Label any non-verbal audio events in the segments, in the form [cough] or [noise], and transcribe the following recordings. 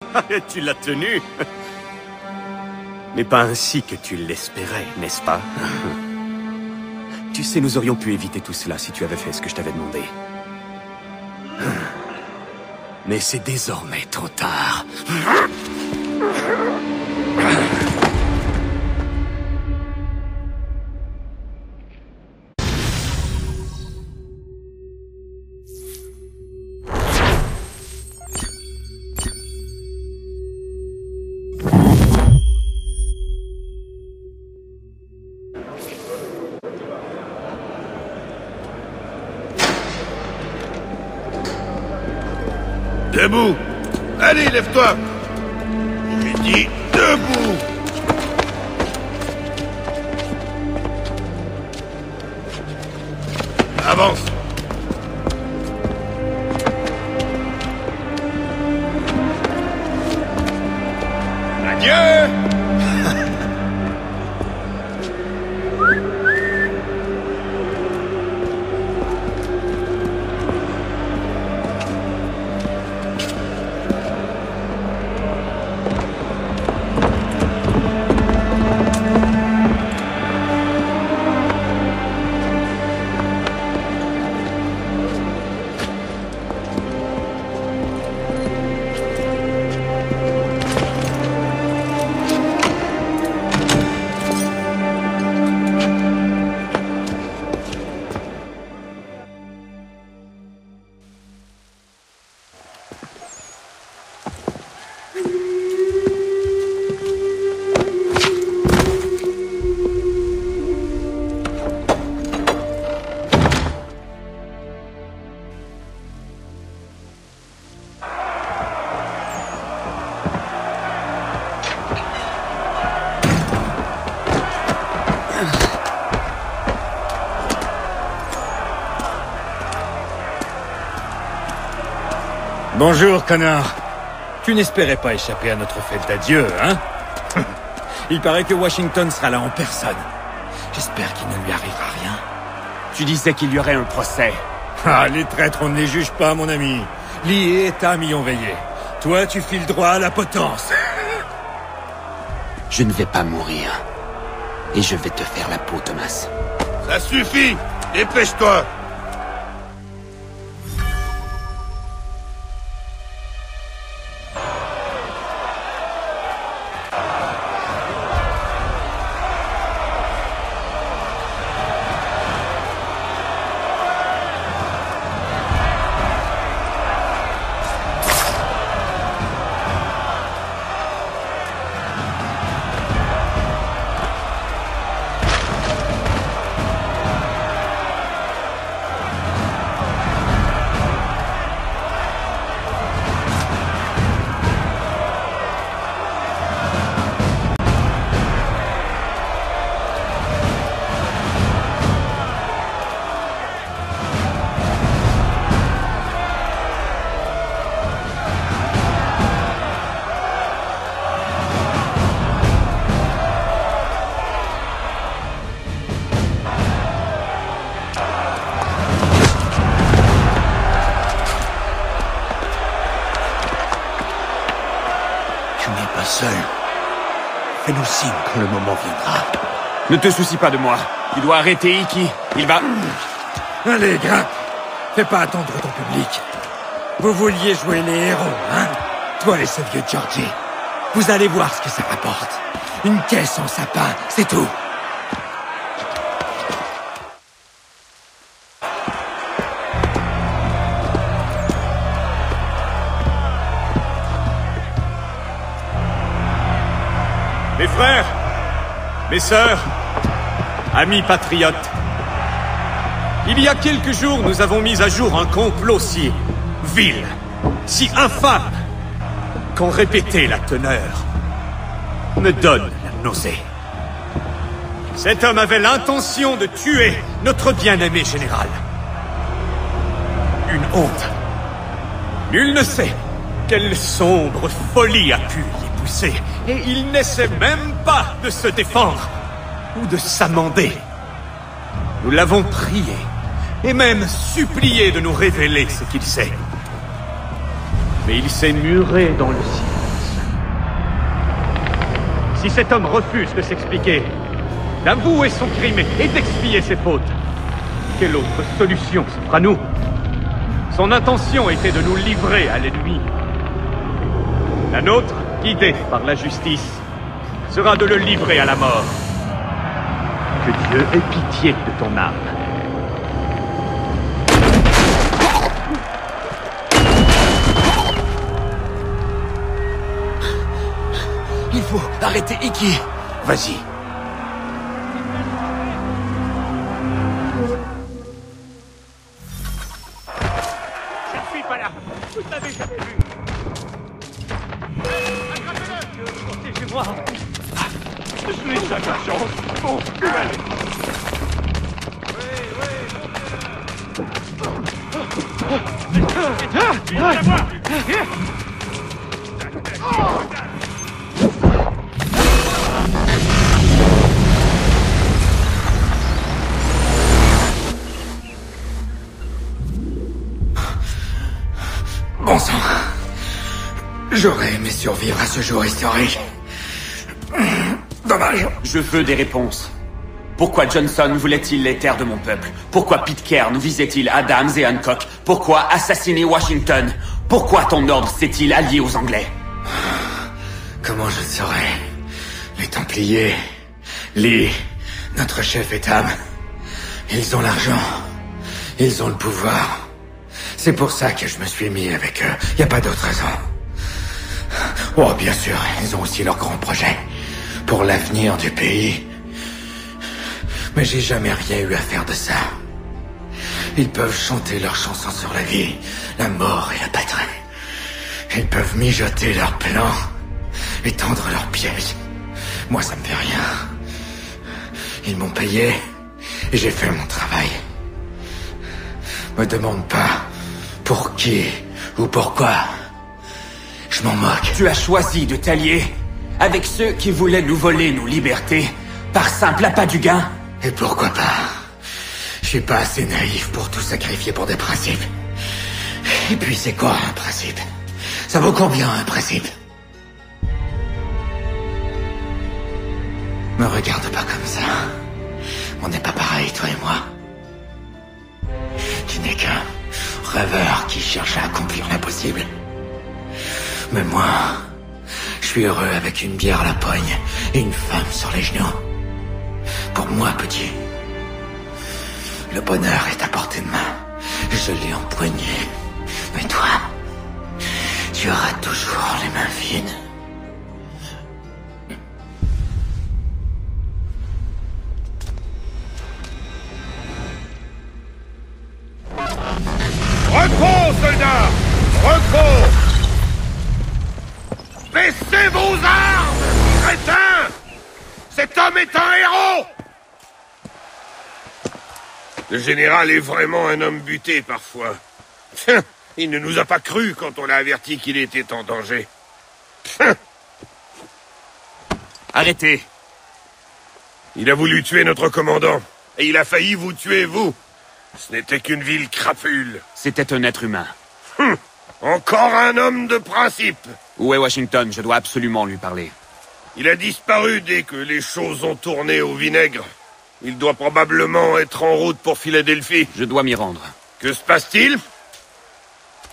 [laughs] tu l'as tenu Mais pas ainsi que tu l'espérais, n'est-ce pas? [laughs] Tu sais, nous aurions pu éviter tout cela si tu avais fait ce que je t'avais demandé. [laughs] Mais c'est désormais trop tard. Allez, lève-toi Bonjour, connard. Tu n'espérais pas échapper à notre fête d'adieu, hein? [laughs] Il paraît que Washington sera là en personne. J'espère qu'il ne lui arrivera rien. Tu disais qu'il y aurait un procès. [laughs] Ah, les traîtres, on ne les juge pas, mon ami. Lee et Tam y ont veillé. Toi, tu files droit à la potence. [laughs] Je ne vais pas mourir. Et je vais te faire la peau, Thomas. Ça suffit Dépêche-toi Tu n'es pas seul. Fais-nous signe quand le moment viendra. Ne te soucie pas de moi. Tu dois arrêter Iki. Il va... Allez, grimpe. Fais pas attendre ton public. Vous vouliez jouer les héros, hein? Toi et ce vieux Georgie. Vous allez voir ce que ça rapporte. Une caisse en sapin, c'est tout. Mes frères, mes sœurs, amis patriotes, il y a quelques jours, nous avons mis à jour un complot si vil, si infâme, qu'en répéter la teneur me donne la nausée. Cet homme avait l'intention de tuer notre bien-aimé général. Une honte. Nul ne sait quelle sombre folie a pu et il n'essaie même pas de se défendre ou de s'amender. Nous l'avons prié et même supplié de nous révéler ce qu'il sait. Mais il s'est muré dans le ciel. Si cet homme refuse de s'expliquer, d'avouer son crime et d'expier ses fautes, quelle autre solution s'offre à nous? Son intention était de nous livrer à l'ennemi. La nôtre, guidée par la justice, sera de le livrer à la mort. Que Dieu ait pitié de ton âme. Il faut arrêter Iki. Vas-y. Je ne suis pas là Vous ne l'avez jamais vu Je n'ai la chance Bon, Bon sang. J'aurais aimé survivre à ce jour historique. Dommage. Je veux des réponses. Pourquoi Johnson voulait-il les terres de mon peuple? Pourquoi Pitcairn visait-il Adams et Hancock? Pourquoi assassiner Washington? Pourquoi ton ordre s'est-il allié aux Anglais? Comment je le saurais? Les Templiers, Lee, notre chef et Tam, ils ont l'argent, ils ont le pouvoir. C'est pour ça que je me suis mis avec eux. Y a pas d'autre raison. Oh, bien sûr, ils ont aussi leurs grands projets pour l'avenir du pays. Mais j'ai jamais rien eu à faire de ça. Ils peuvent chanter leurs chansons sur la vie, la mort et la patrie. Ils peuvent mijoter leurs plans et tendre leurs pièges. Moi, ça me fait rien. Ils m'ont payé et j'ai fait mon travail. Me demande pas pour qui ou pourquoi. Je m'en moque. Tu as choisi de t'allier avec ceux qui voulaient nous voler nos libertés par simple appât du gain Et pourquoi pas? Je suis pas assez naïf pour tout sacrifier pour des principes. Et puis c'est quoi un principe? Ça vaut combien un principe? Me regarde pas comme ça. On n'est pas pareil, toi et moi. Tu n'es qu'un rêveur qui cherche à accomplir l'impossible. Mais moi, suis heureux avec une bière à la poigne et une femme sur les genoux. Pour moi, petit, le bonheur est à portée de main. Je l'ai empoigné. Mais toi, tu auras toujours les mains vides. Le général est vraiment un homme buté parfois. Il ne nous a pas cru quand on l'a averti qu'il était en danger. Arrêtez Il a voulu tuer notre commandant. Et il a failli vous tuer, vous. Ce n'était qu'une ville crapule. C'était un être humain. Encore un homme de principe. Où est Washington? Je dois absolument lui parler. Il a disparu dès que les choses ont tourné au vinaigre. Il doit probablement être en route pour Philadelphie. Je dois m'y rendre. Que se passe-t-il?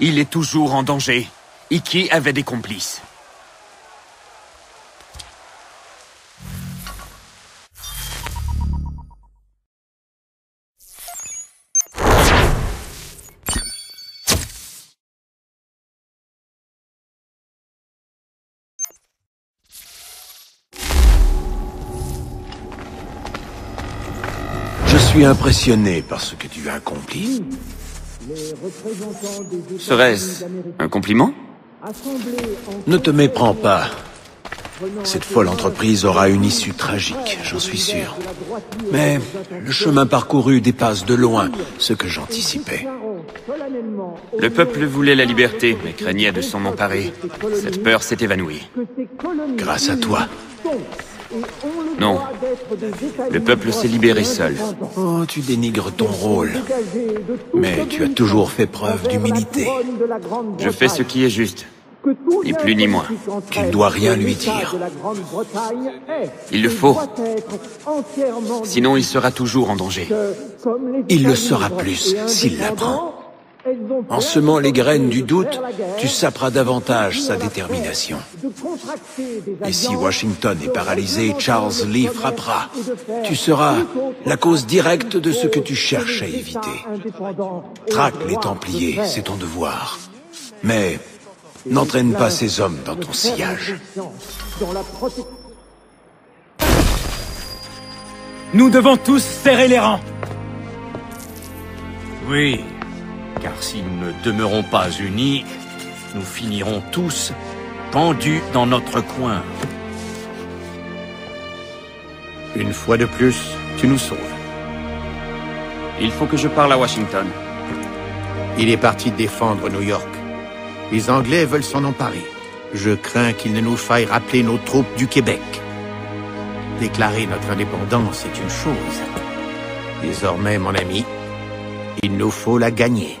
Il est toujours en danger. Iki avait des complices. Suis impressionné par ce que tu as accompli. Serait-ce un compliment? Ne te méprends pas. Cette folle entreprise aura une issue tragique, j'en suis sûr. Mais le chemin parcouru dépasse de loin ce que j'anticipais. Le peuple voulait la liberté, mais craignait de s'en emparer. Cette peur s'est évanouie. Grâce à toi. Non. Le peuple s'est libéré seul. Oh, tu dénigres ton rôle. Mais tu as toujours fait preuve d'humilité. Je fais ce qui est juste. Ni plus ni moins. Tu ne dois rien lui dire. Il le faut. Sinon, il sera toujours en danger. Il le sera plus s'il l'apprend. En semant les graines du doute, tu saperas davantage sa détermination. Et si Washington est paralysé, Charles Lee frappera. Tu seras la cause directe de ce que tu cherches à éviter. Traque les Templiers, c'est ton devoir. Mais n'entraîne pas ces hommes dans ton sillage. Nous devons tous serrer les rangs. Oui, car si nous ne demeurons pas unis, nous finirons tous pendus dans notre coin. Une fois de plus, tu nous sauves. Il faut que je parle à Washington. Il est parti défendre New York. Les Anglais veulent s'en emparer. Je crains qu'il ne nous faille rappeler nos troupes du Québec. Déclarer notre indépendance est une chose. Désormais, mon ami, il nous faut la gagner.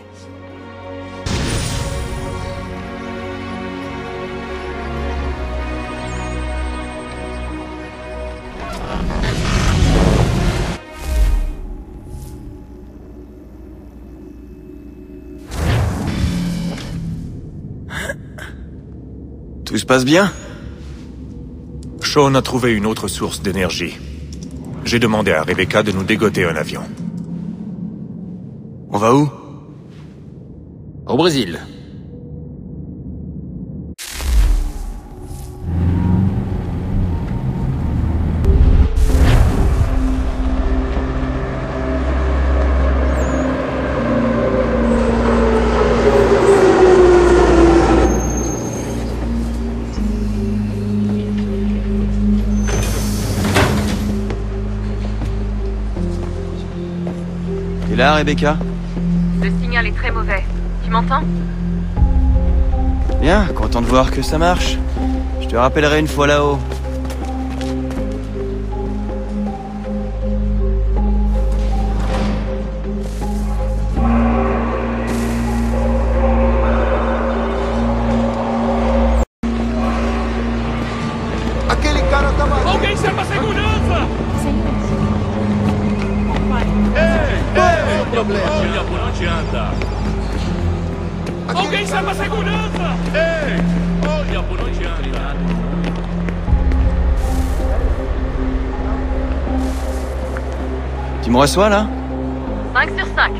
Tout se passe bien Sean a trouvé une autre source d'énergie. J'ai demandé à Rebecca de nous dégoter un avion. On va où? Au Brésil. Rebecca Le signal est très mauvais. Tu m'entends Bien, content de voir que ça marche. Je te rappellerai une fois là-haut. Alguém chama a segurança! Ei! Olha por onde anda. Tu me reçois là? 5 sur 5.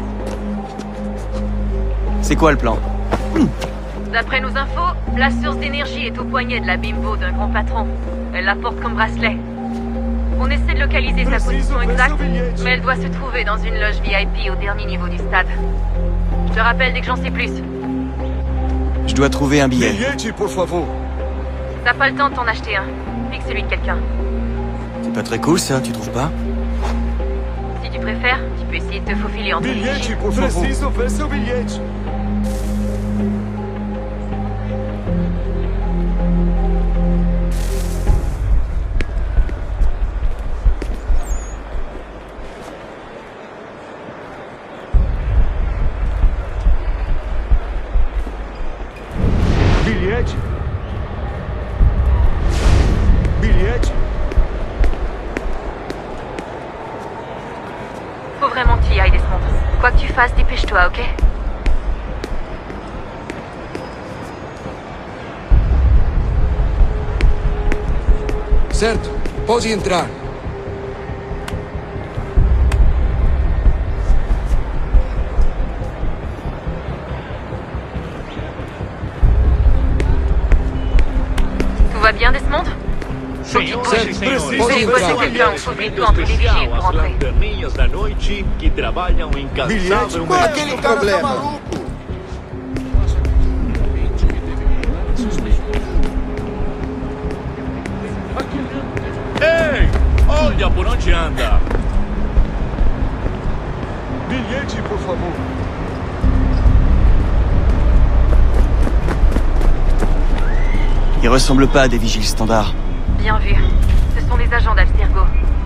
C'est quoi le plan? D'après nos infos, la source d'énergie est au poignet de la bimbo d'un grand patron. Elle la porte comme bracelet. On essaie de localiser sa position exacte, mais elle doit se trouver dans une loge VIP au dernier niveau du stade. Je te rappelle dès que j'en sais plus. Je dois trouver un billet. T'as pas le temps de t'en acheter un. Pique celui de quelqu'un. C'est pas très cool ça, tu trouves pas? Si tu préfères, tu peux essayer de te faufiler entre les vigiles. Bilhete? Isto é o quê? Certo, pode entrar. Entre les vigiles especial pour às entrer. lanterninhas da noite que trabalham incansavelmente. Aquele cara tá maluco! Ei! Olha por onde anda. Bilhete, por favor. Ils ressemblent pas à des vigiles standards. Bien vu. Ce sont les agents d'Abstergo.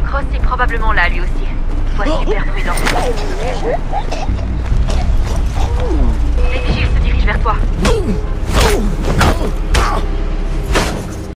Cross est probablement là, lui aussi. Sois super prudent. Les vigiles se dirigent vers toi.